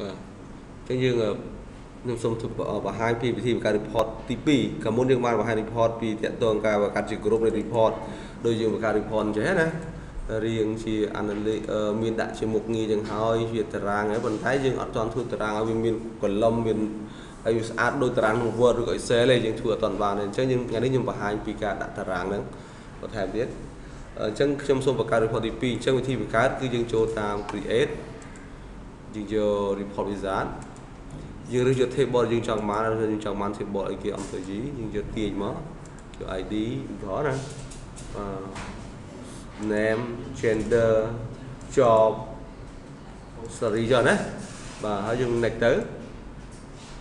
បាទអញ្ចឹងយើងខ្ញុំសូមបង្ហាញពីវិធីការ report ទី2កាលមុនយើងបានបង្ហាញ report ពីតកតងការកាត់ជា group នៃ report ដូចយើងបង្កើត report អញ្ចឹងណារៀងជា analysis មានដាក់ជាមុខងារចឹងហើយជាតារាងហើយប៉ុន្តែយើងអត់ទាន់ធ្វើតារាងឲ្យវាមានកលំមានហើយវាស្អាតដូចតារាងក្នុង Word ឬក៏ Excel ទេយើងធ្វើអត់ទាន់បានទេអញ្ចឹងយើងថ្ងៃនេះខ្ញុំបង្ហាញពីការដាក់តារាងហ្នឹងបន្ថែមទៀតអញ្ចឹងខ្ញុំសូមបង្កើត report ទី2អញ្ចឹងវិធីបង្កើតគឺយើងចូលតាម create យើងយក report wizard យើងរើសយក table យើងចង់បានយើងចង់បាន table អីគេ employee យើងយកទាញមកយក ID ឧទាហរណ៍ណាអឺ name gender job salary ចុះណាបាទហើយយើង next ទៅ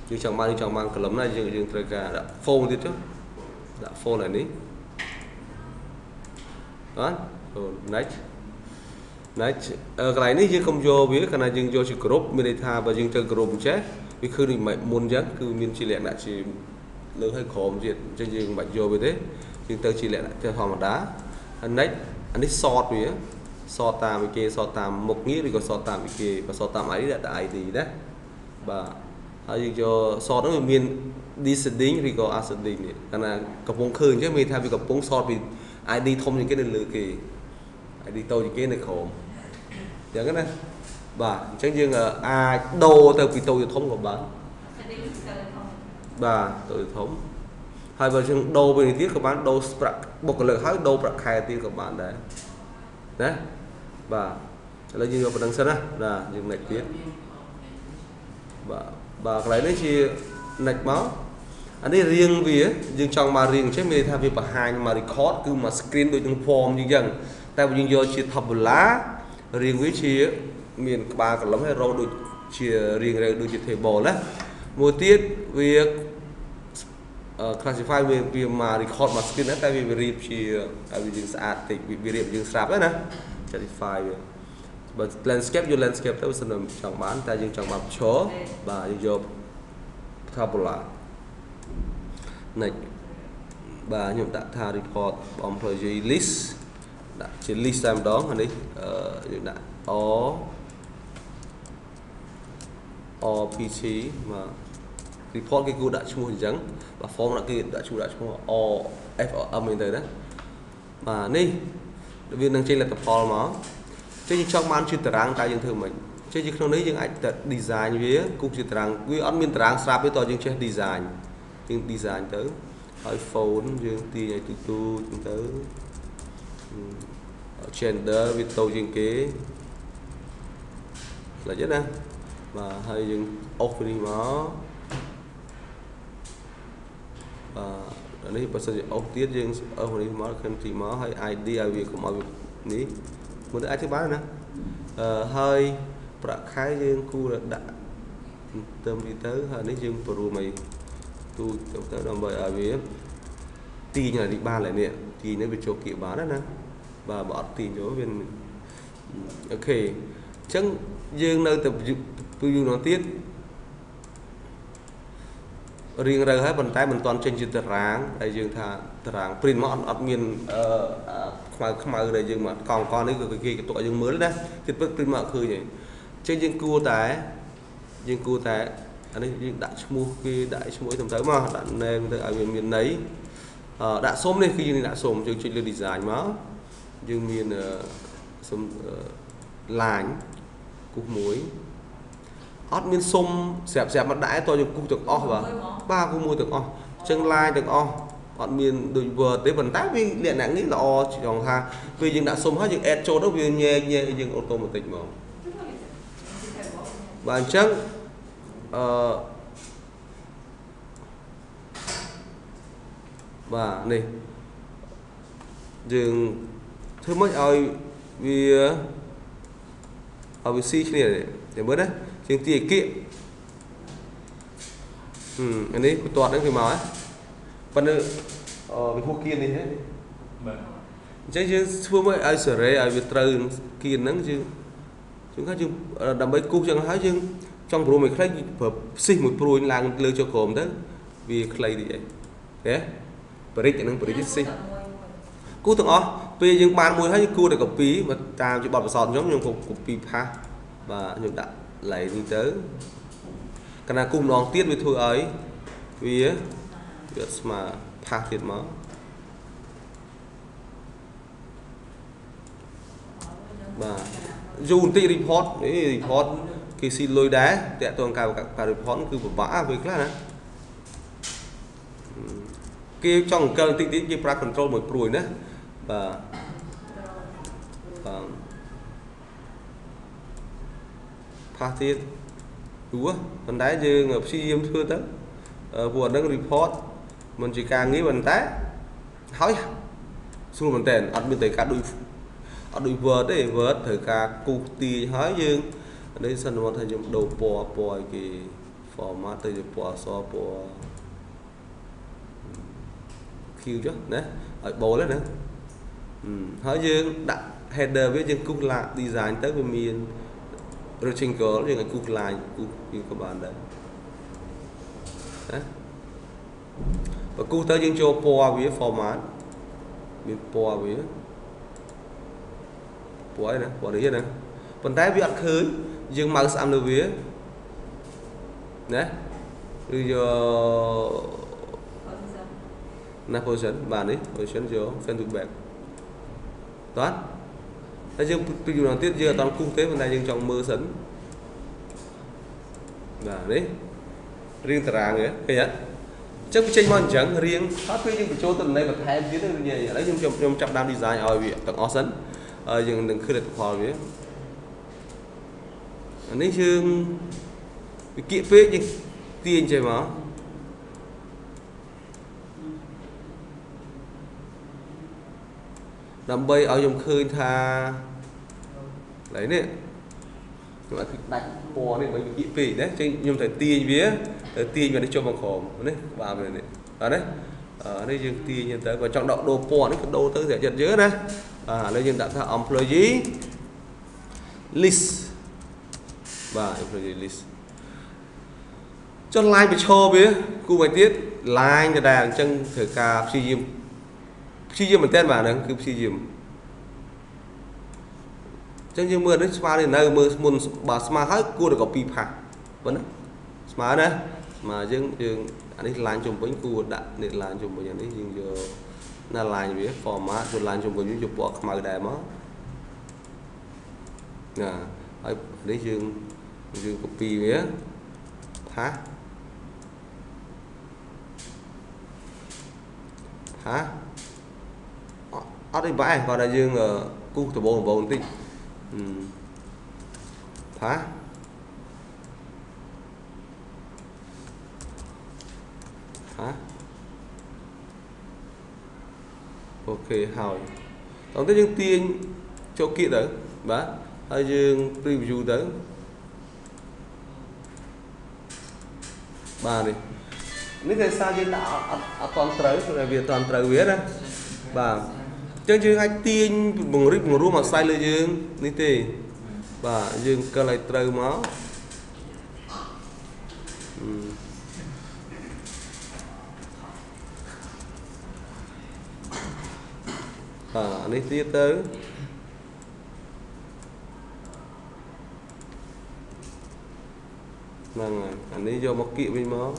យើងចង់បានយើងចង់បានកលឹមណាយើងយើងត្រូវការដាក់ phone ទៀតចុះដាក់ phone ឲ្យនេះបាទ next next កន្លែងនេះយើងកុំយកវាគណៈយើងយកជាក្រុមមានន័យថាបើយើងទៅក្រុមអញ្ចេះវាគឺដូចមុនអញ្ចឹងគឺមានជាលក្ខណៈជាលើឲ្យក្រោមទៀតអញ្ចឹងយើងមិនបាច់យកវាទេយើងទៅជាលក្ខណៈធម្មតាហើយ next អានេះ sort វា sort តាមវិគេ sort តាមមុខងារឬក៏ sort តាមវិគេបើ sort តាម ID ដាក់ ID ណាបាទហើយយើងយក sort ហ្នឹងវាមាន descending ឬក៏ ascending នេះកាលណាកំពុងឃើញអញ្ចឹងមានថាវាកំពុង sort ពី ID ធំជាងគេនៅលើគេ ID តូចជាងគេនៅក្រោមអញ្ចឹងណាបាទអញ្ចឹងយើងអាចដូរទៅពីតូចទៅធំក៏បានបាទតូចទៅធំហើយបើយើងដូរវិញទៀតក៏បានដូរប្រាក់បុគ្គលិកហើយដូរប្រាក់ខែទៀតក៏បានដែរណាបាទឥឡូវយើងយកប៉ុណ្្នឹងសិនណាបាទយើង next ទៀតបាទបាទកន្លែងនេះជា next មកអានេះរៀងវាយើងចង់មករៀងអញ្ចឹងមានន័យថាវាបង្ហាញមក record គឺមក screen ដូចនឹង form អញ្ចឹងតែបើយើងយកជា tabular រៀងវាជាមានក្បាលកលឹមហើយរោដូចជារៀងរៅដូចជា table ណាមួយទៀតវា classify វាវាមក record មក screen តែវារៀបជាឲ្យវាយើងស្អាតតិចវារៀបយើងស្រាប់ណា certify វាបើ landscape យក landscape ទៅសិនចង់បានតែយើងចង់បានឈរបាទយើងយក tabular next បាទខ្ញុំដាក់ថា report employee list ដាក់ជា list តែម្ដងអានេះអឺយើងដាក់ o OPT មក report គេគួរដាក់ឈ្មោះអញ្ចឹងបើ form ដាក់គេដាក់ឈ្មោះដាក់ឈ្មោះ O FOM មែនទេណាបាទនេះវានឹងចេញលទ្ធផលមកចេញចង់បានជាតារាងតើយើងធ្វើមិនចេញជាក្នុងនេះយើងអាចទៅ design វាគូសជាតារាងវាអត់មានតារាងស្រាប់ទេតើយើងចេះ design យើង design ទៅហើយ phone យើងទាញឲ្យទូទូចឹងទៅ gender វាតូចជាងគេខ្លះណាបាទហើយយើងអុសនេះមកបាទនេះបើសិនជាអុសទៀតយើងអុសនេះមក country មកហើយ ID ឲ្យវាកុំឲ្យនេះមើលទៅអាចធ្វើបានណាអឺហើយប្រាក់ខែយើងគួរដាក់ទៅទីទៅហើយនេះយើងព្រមឲ្យទូទៅទៅដើម្បីឲ្យវាទីញនេះបានឡើយនេះទីនេះវាចូលគៀកបានណា បាទបើអត់ទីចូលវាអូខេអញ្ចឹងយើងនៅតែពីយូរនោះទៀតរៀងរើហើយប៉ុន្តែមិនទាន់ចេញជាតារាងដែលយើងថាតារាង print មកអត់អត់មានអឺខ្មៅខ្មៅដែលយើងមកកងកងនេះគឺគេកតុកឲ្យយើងមើលណាទៀតព្រឹក print មកឃើញទេអញ្ចឹងយើងគួរតែយើងគួរតែអានេះយើងដាក់ឈ្មោះគេដាក់ឈ្មោះទៅទៅមកដាក់ name ទៅឲ្យវាមានន័យអឺដាក់សុំនេះគឺយើងដាក់សុំយើងចុចលើ design មក យើងមានសុំ line គូសមួយអត់មានសុំស្រាប់ស្រាប់មកដាក់តយើងគូសទាំងអស់បាទបាទគូមួយទាំងអស់អញ្ចឹង line ទាំងអស់អត់មានដូច Word ទេប៉ុន្តែវាលក្ខណៈនេះល្អចង់ថាពេលយើងដាក់សុំហើយយើង add ចូលទៅវាញែកញែកយើង automatic មកបាទអញ្ចឹងអឺបាទនេះយើង ធ្វើម៉េចឲ្យវាឲ្យវាស៊ីគ្នាទេមើលណាជាងទីអគិហឹមអានេះបន្ទាត់ហ្នឹងវាមកហ៎ប៉ុន្តែវាហួសគៀននេះហ៎បាទអញ្ចឹងយើងធ្វើមកឲ្យសេរីឲ្យវាត្រូវគៀនហ្នឹងយើងយើងថាយើងដើម្បីគូសចឹងហើយយើងចង់ព្រមឲ្យខ្លីប្រើផ្សិសមួយព្រួយឡើងលើចុះក្រោមទៅវាខ្លីតិចអីទេបរិចអានឹងបរិចផ្សិសគូទាំងអស់ ពេលយើងបានមួយហើយគួរតែ copy មកតាមជាបទពិសោធន៍ខ្ញុំខ្ញុំ copy ផាសបាទខ្ញុំដាក់ឡៃនេះទៅកាលណាគុំម្ដងទៀតវាធ្វើឲ្យវាវាស្មើផាសទៀតមកបាទយូរបន្តិច report អេ report គេស៊ីលុយដែរតាក់ទងការការ report គឺពិបាកវាខ្លះណាគេចង់អង្គលតិចតិចគេប្រើ control មួយព្រួយណា បាទបាទផាសទៀតយូរប៉ុន្តែយើងព្យាយាមធ្វើទៅព្រោះអានឹង report មិនជាការងារប៉ុន្តែហើយស្រួលមែនតើអត់មានតែការដូចអត់ដូច Word ទេ Word ត្រូវការគូសទាញហើយយើងនេះសិនមកថាខ្ញុំដូរពណ៌ពណ៌ឲ្យគេ format ទៅជាពណ៌អសពណ៌ Q ចុះណាឲ្យបូលណា ហើយយើងដាក់ header វាយើងគូសឡា design ទៅវាមាន rectangle យើងឲ្យគូស line គូសយើងក៏បានដែរណាបើគូសទៅយើងចូលពណ៌វា format មានពណ៌វាពណ៌អីណាពណ៌នេះណាប៉ុន្តែវាអត់ឃើញយើង mouse ស្អាំលើវាណាឬយកណា position បាទនេះ position យក front to back តោះតែយើងពីយូរដល់ទៀតយើងអត់តគូសទេប៉ុន្តែយើងចង់មើលសិនបាទនេះរៀងតារាងហ៎ឃើញអត់អញ្ចឹងវាចេញមកអញ្ចឹងរៀងហើយពេលយើងបញ្ចូលទៅនៃបន្ថែមទៀតទៅនិយាយឥឡូវខ្ញុំខ្ញុំចាប់ដើម design ឲ្យវាទាំងអស់សិនហើយយើងនឹងឃើញលទ្ធផលវាអានេះយើងវិគៀកពេកយើងទាញចេះមក ដើម្បីឲ្យខ្ញុំឃើញថាកន្លែងនេះខ្ញុំអាចដាច់ពណ៌នេះបើវិគៀកពេកណាចឹងខ្ញុំត្រូវទាញវាទៅទាញវាទៅចុះមកក្រោមនេះបាទវានេះបាទណាអានេះយើងទាញទៅបើចង់ដកដូរពណ៌នេះក៏ដូរទៅស្រាក់ចិត្តយើងណាបាទឥឡូវយើងដាក់ថា employee list បាទ employee list ចុះ line ប្រឈរវាគូមួយទៀត line ដដែលអញ្ចឹងត្រូវការព្យាយាម ព្យាយាមមែនតើបាទហ្នឹងគឺព្យាយាមអញ្ចឹងយើងមើលនេះស្មើនេះនៅមើលមុនបាទស្មើហើយគួរតែ copy ផាសប៉ុណ្ណាស្មើណាស្មើយើងយើងអានេះ line ជុំវិញគួរដាក់នេះ line ជុំវិញអានេះយើងយកណា line វា format ចូល line ជុំវិញវាយកពណ៌ខ្មៅដែរមកណាហើយនេះយើងយើង copy វាផាសផាស អត់ទេបែរគាត់ថាយើងគូសដបងដបងបន្តិចផាសផាសអូខេហើយតោះទៅយើងទាញចូលគៀកទៅបាទហើយយើង preview ទៅបាទនេះនេះតែសារយើងដាក់អត់អត់តន់ត្រូវវាតន់ត្រូវវាណាបាទ អញ្ចឹងយើងអាចទាញបង្រៀបបង្រួមអាស្រ័យលើយើងនេះទេបាទយើងកិលឲ្យត្រូវមកបាទនេះទៀតទៅហ្នឹងហើយអានេះយកមកគៀកវិញមក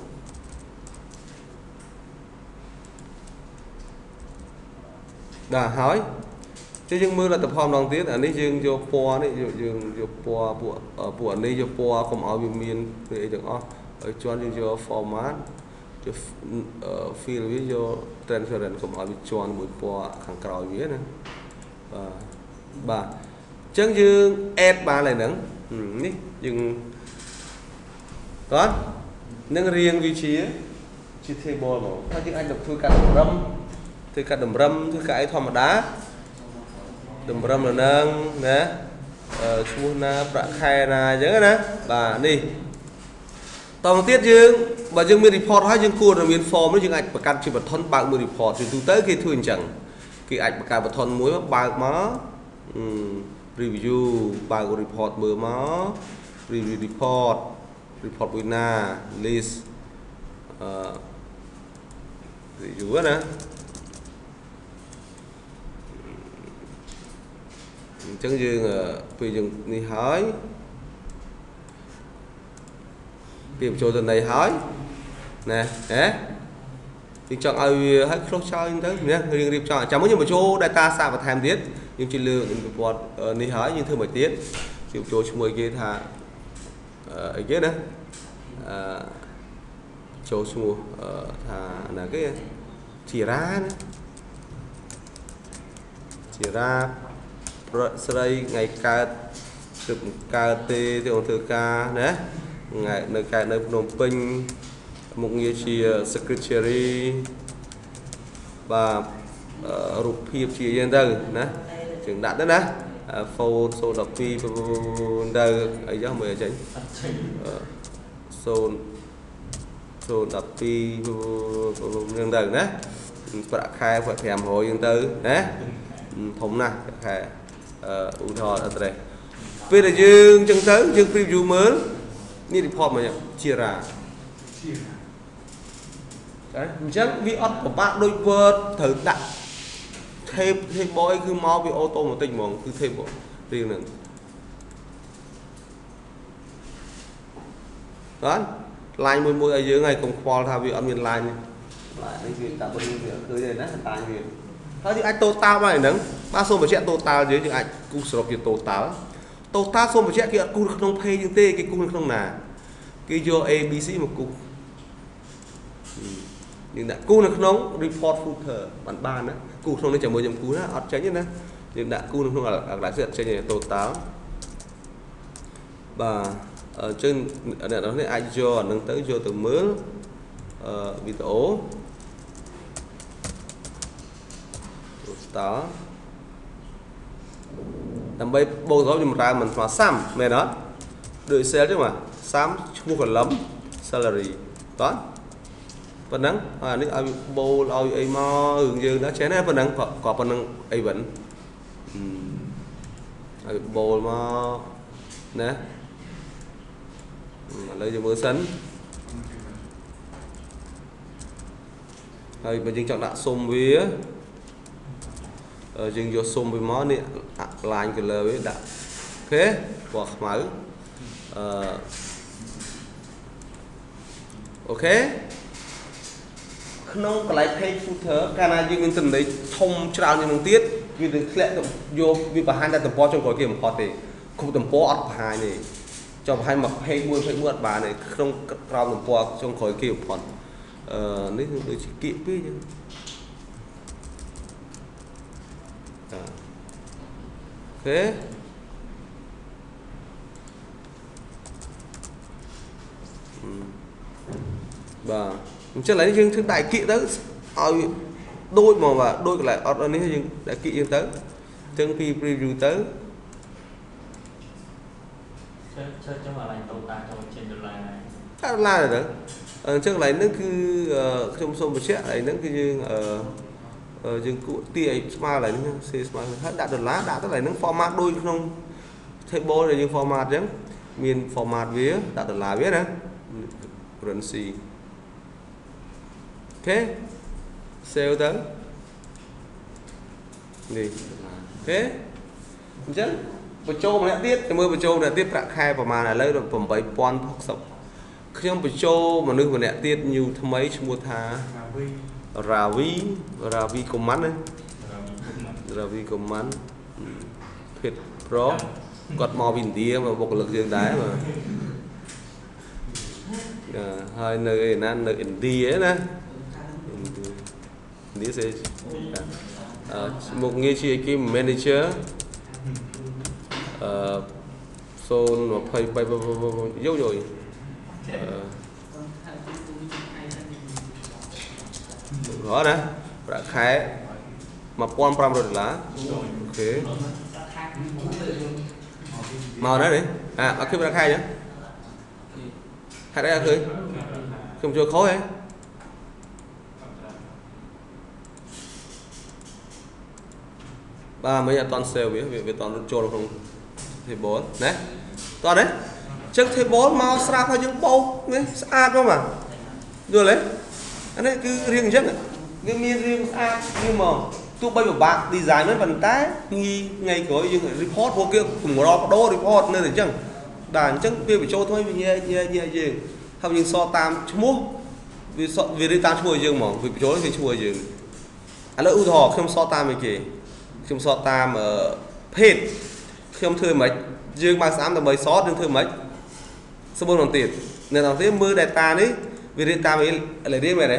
បាទហើយចុះយើងមើលលទ្ធផលម្ដងទៀតអានេះយើងយកពណ៌នេះយកយើងយកពណ៌ពួកពួកអានេះយកពណ៌កុំឲ្យវាមានវាអីទាំងអស់ហើយជន់យើងយក format យក fill វាយក transparent កុំឲ្យវាជន់មួយពណ៌ខាងក្រោយវាណាបាទបាទអញ្ចឹងយើង add បានហើយហ្នឹងនេះយើងតោះនឹងរៀងវាជាជា table មកហើយយើងអាចទៅធ្វើការតម្រឹម ធ្វើការតម្រឹមធ្វើការអីធម្មតាតម្រឹមនៅនឹងណាឈ្មោះណាប្រាក់ខែណាអញ្ចឹងណាបាទនេះតទៅទៀតយើងបើយើងមាន report ហើយយើងគួរតែមាន form នេះយើងអាចបង្កើតជាបឋនបើកមួយ report ជាទូទៅគេធ្វើអញ្ចឹងគេអាចបង្កើតបឋនមួយមកបើកមក review បើក report មើលមក review report report មួយណា list អឺ review ណា អញ្ចឹងយើងពេលយើងនេះហើយពីបញ្ចូលទៅនៃហើយណាហេយើងចង់ឲ្យវាឲ្យ close ចោលហ្នឹងទៅណារៀងរៀបចំចាំមកយើងបញ្ចូល data សាកបន្ថែមទៀតយើងជិះលើនឹងប្រព័ន្ធនេះហើយយើងធ្វើមួយទៀតយើងបញ្ចូលឈ្មោះគេថាអីគេណាអឺចូលឈ្មោះថាណាគេជីរ៉ាណាជីរ៉ាប្រ ស្រីថ្ងៃកើតទើបកើតទេទៅធ្វើការណាថ្ងៃនៅកើតនៅភ្នំពេញមុខងារជា secretary បាទរូបភាពជាយ៉ាងទៅណាជាងដាក់ទៅណា phone 012ទៅអីចឹងមើលចេញ0 012ហ្នឹងទៅណាប្រាក់ខែ500ហ្នឹងទៅណាធំណាស់ខែអឺ ឧទាហរណ៍អត់ទេពេលដែលយើងអញ្ចឹងទៅយើង preview មើលនេះ report មកជារាជារាតែអញ្ចឹងវាអត់ពិបាកដូច Word ត្រូវដាក់ tape table អីគឺមកវាអូតូម៉ាទិកហ្មងគឺ table រៀងហ្នឹងបាទ line មួយមួយឲ្យយើងហើយកុំខ្វល់ថាវាអត់មាន line នេះ line នេះវាតែវិញវាឃើញទេណាតាញវា ហើយយើងអាច total បានហ្នឹងបាទសូមបញ្ជាក់ total យើងយើងអាចគូសសរុបជា total total សូមបញ្ជាក់គេអត់គូនៅក្នុង page យើងទេគេគូនៅក្នុងណាគេយក ABC មកគូយើងដាក់គូនៅក្នុង report footer បានបានណាគូក្នុងនេះជាមួយខ្ញុំគូណាអត់ចេញទេណាយើងដាក់គូនៅក្នុងអាកដាសអត់ចេញទេ total បាទអញ្ចឹងអ្នកនរនេះអាចយកអានឹងទៅយកទៅមើលអឺវីដេអូ total ដើម្បីបូកសរុបចម្រើនមិនស្មើសាំមែនអត់ដូច sale ចឹងបាទសាំឈ្មោះ column salary តោះប៉ុណ្ណឹងអានេះឲ្យបូលឲ្យអីមករឿងយើងដល់ចេះណាប៉ុណ្ណឹងក៏ប៉ុណ្ណឹងអីវិញឲ្យបូលមកណាឥឡូវយើងមើលសិនហើយបើយើងចង់ដាក់សុំវា យើងយកសុំវាមកនេះ line color វាដាក់អូខេពណ៌ខ្មៅអឺអូខេក្នុងកន្លែង page footer កាលណាយើងមានចំណេញធំច្រើនជាងនឹងទៀតវានឹងធ្លាក់ទៅយកវាបង្ហាញតែតំពចុងក្រោយគេបំផុតទេគ្រប់តំពអត់បង្ហាញទេចុះបង្ហាញមក page មួយ page មួយអត់បានទេក្នុងក្រោមតំពចុងក្រោយគេបំផុតអឺនេះដូចជាគៀកពេកចឹង អូខេបាទអញ្ចឹងឥឡូវយើងធ្វើដៃគៀកទៅឲ្យដូចមកបាទដូចកន្លែងអត់នេះយើងដៃគៀកយើងទៅចឹងពី preview ទៅចុចចុចចុះឡើងតូតាចូលចេញដុល្លារដុល្លារទៅអញ្ចឹងកន្លែងហ្នឹងគឺខ្ញុំសូមបញ្ជាក់កន្លែងហ្នឹងគឺយើងអឺ យើងគួរទីឲ្យស្មើកន្លែងហ្នឹងសេស្មើហើយដាក់ដុល្លារដាក់ទៅកន្លែងហ្នឹង format ដូចក្នុង table ដែលយើង format អញ្ចឹងមាន format វាដាក់ដុល្លារវាណា currency ខេ sale ទៅនេះអូខេអញ្ចឹងបញ្ចូលម្នាក់ទៀតទៅមើលបញ្ចូលម្នាក់ទៀតប្រាក់ខែប្រហែលឥឡូវ8060ខ្ញុំបញ្ចូលមនុស្សម្នាក់ទៀត new ថ្មីឈ្មោះថា Ravi Ravi Command ណា Ravi Command ភេទ Pro គាត់មកពីឥណ្ឌាមកបុគ្គលិកយើងដែរបាទហើយនៅឯណានៅឥណ្ឌាណានេះសេមុខងារជាគេ manager អឺ023យកយកអឺ រត់ណាប្រាក់ខែ1500ដុល្លារអូខេមកណានេះអាអត់ឃើញប្រាក់ខែចឹងហេតុអីអត់ឃើញខ្ញុំចូលខុសហ៎បាទមិញអត់តន់ save វាវាតន់ចូលក្នុង table ណាតោះណាចឹង table មកស្រាប់ហើយយើងបោកនេះស្អាតមកបាទយល់ទេ អានេះគឺរៀងអញ្ចឹងវាមានរៀងស្អាតវាមកទោះបីពិបាក design ហ្នឹងប៉ុន្តែងាយថ្ងៃក្រោយយើង report ពួកគេកម្របដូរ report នៅតែអញ្ចឹងបាទអញ្ចឹងវាបញ្ចូលថ្មីវាញែកញែកញែកយើងហើយយើងសតតាមឈ្មោះវាសតវារៀបតាមឈ្មោះយើងហ្មងវាបញ្ចូលវាឈ្មោះយើងឥឡូវឧទាហរណ៍ខ្ញុំសតតាមអីគេខ្ញុំសតតាមអឺភេទខ្ញុំធ្វើមិនយើងបើកស្អាមដើម្បីសតយើងធ្វើមិនសមុនបន្តទៀតអ្នកនរទៀតមើល data នេះ វារៀបតាមអីរៀងមែនទេ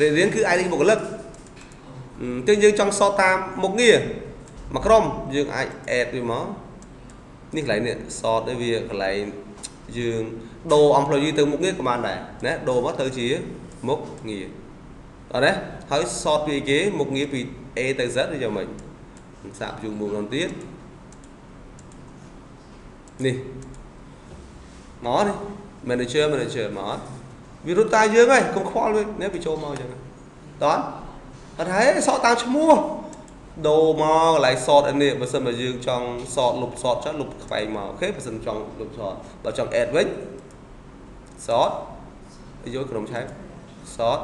រៀងរៀងគឺ ID បុគ្គលិកអញ្ចឹងយើងចង់សតតាមមុខងារមួយក្រុមយើងអាច add វាមកនេះកន្លែងនេះសតឲ្យវាកន្លែងយើងដូរ employee ទៅមុខងារក៏បានដែរណាដូរមកទៅជាមុខងារអត់ទេហើយសតពីគេមុខងារពី A ទៅ Z ឬយ៉ាងម៉េចសាកជួងមួយម្ដងទៀតនេះមកនេះ manager manager មក វារត់តាយើងហើយកុំខ្វល់វានេះវាចូលមកអញ្ចឹងតោះអត់ហើយសតតាមឈ្មោះដូរមកកន្លែងសតនេះបើសិនបើយើងចង់សតលុបសតចុះលុបខ្វែងមកអូខេបើសិនចង់លុបសតបើចង់ add វិញសតយកក្រុមឆែកសត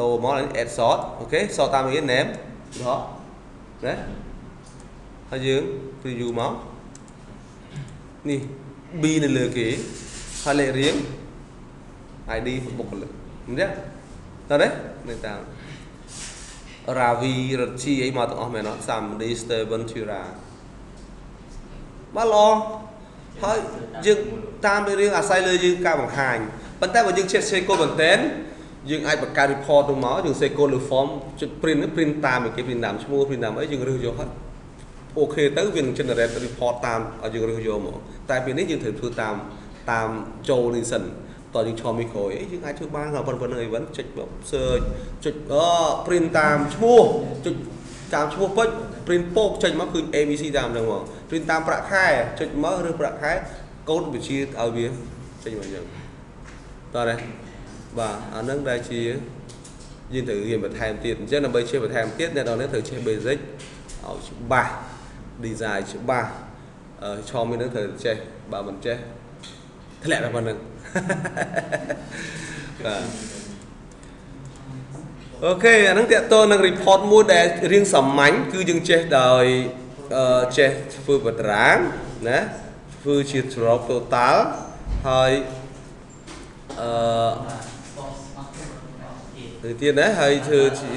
ដូរមក add សតអូខេសតតាមនេះ name ឧទាហរណ៍ណាហើយយើង preview មកនេះ B នៅលើគេហើយលេខរៀង ID បុគ្គលិកអញ្ចឹងតើទេនៅតាម Ravi រតជីអីមកទាំងអស់មែនអត់ Samdi Steventura បាទល្អហើយយើងតាមពីរឿងអាស្រ័យលើយើងការបង្ហាញប៉ុន្តែបើយើងចេះសេកូមែនតែនយើងអាចបង្កើត report ទៅមកយើងសេកូលើ form ចុច print print តាមគេ print តាមឈ្មោះ print តាមអីយើងរើសយកហើយអូខេទៅវានឹង generate report តាមឲ្យយើងរើសយកមកតែពេលនេះយើងត្រូវធ្វើតាមតាមចូលនេះសិន តើយើងឈរមីក្រូអីយើងអាចធ្វើបានប៉ុណ្ណឹងអីវិញចុច search ចុចអ print តាមឈ្មោះចុចតាមឈ្មោះពេជ្រ print ពោកចេញមកគឺ ABC តាមហ្នឹងមក print តាមប្រាក់ខែចុចមកឬប្រាក់ខែកូដវិជាឲ្យវាចេញមកអញ្ចឹងតើទេបាទអាហ្នឹងដែលជាយើងត្រូវរៀនបន្ថែមទៀតអញ្ចឹងដើម្បីចេះបន្ថែមទៀតអ្នកនរនេះត្រូវចេះ basic ឲ្យច្បាស់ design ច្បាស់អឺឆមនេះត្រូវចេះបើមិនចេះធ្លាក់តែប៉ុណ្្នឹង បាទអូខេអាហ្នឹងតកតទៅនឹង report មួយដែលរៀងសាមញ្ញគឺយើងចេះដោយអឺចេះធ្វើបត្រាងណាធ្វើជា drop total ហើយអឺទៅទៀតណាហើយធ្វើជា